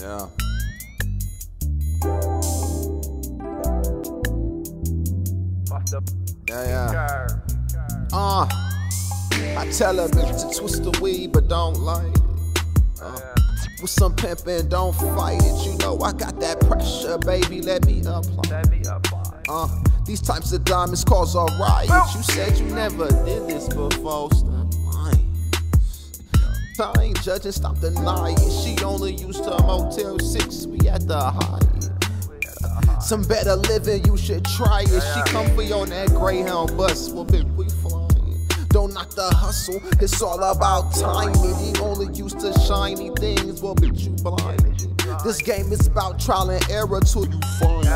Yeah. Yeah, yeah. Uh, I tell her bitch to twist the weed, but don't light it. Uh, with some pimpin', don't fight it. You know I got that pressure, baby. Let me apply. Let me apply. Uh, these types of diamonds cause a riot. You said you never did this before. Stop. I ain't judging, stop denying. She only used to Motel 6, we at the Hyatt. Some better living, you should try it. She come for you on that Greyhound bus. Well, bitch, we flying. Don't knock the hustle, it's all about timing. He only used to shiny things, well, bitch, you blind. This game is about trial and error till you find.